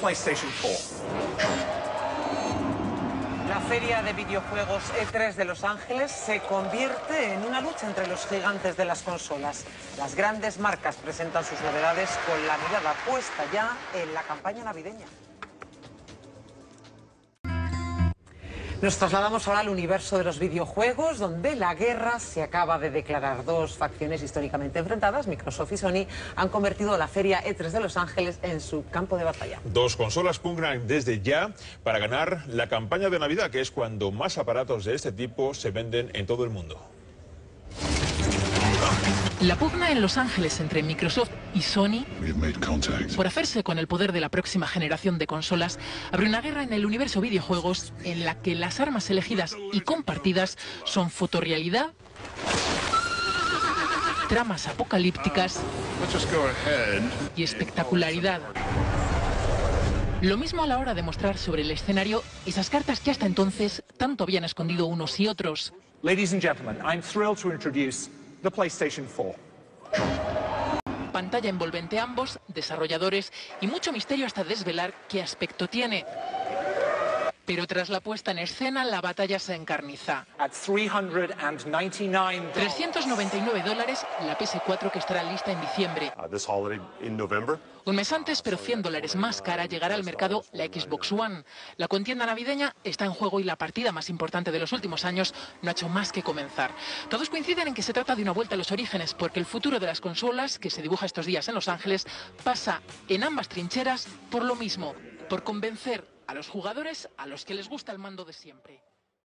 PlayStation 4. La feria de videojuegos E3 de Los Ángeles se convierte en una lucha entre los gigantes de las consolas. Las grandes marcas presentan sus novedades con la mirada puesta ya en la campaña navideña. Nos trasladamos ahora al universo de los videojuegos, donde la guerra se acaba de declarar. Dos facciones históricamente enfrentadas, Microsoft y Sony, han convertido la feria E3 de Los Ángeles en su campo de batalla. Dos consolas pugnan desde ya para ganar la campaña de Navidad, que es cuando más aparatos de este tipo se venden en todo el mundo. La pugna en Los Ángeles entre Microsoft y Sony por hacerse con el poder de la próxima generación de consolas abre una guerra en el universo videojuegos en la que las armas elegidas y compartidas son fotorrealidad, tramas apocalípticas y espectacularidad. Lo mismo a la hora de mostrar sobre el escenario esas cartas que hasta entonces tanto habían escondido unos y otros. Ladies and gentlemen, I'm thrilled to introduce the PlayStation 4. Pantalla envolvente ambos, desarrolladores y mucho misterio hasta desvelar qué aspecto tiene. Pero tras la puesta en escena, la batalla se encarniza. At 399 399 dólares la PS4 que estará lista en diciembre. this holiday in November. Un mes antes, pero 100 dólares más cara, llegará al mercado la Xbox One. La contienda navideña está en juego y la partida más importante de los últimos años no ha hecho más que comenzar. Todos coinciden en que se trata de una vuelta a los orígenes, porque el futuro de las consolas, que se dibuja estos días en Los Ángeles, pasa en ambas trincheras por lo mismo, por convencer a los jugadores a los que les gusta el mando de siempre.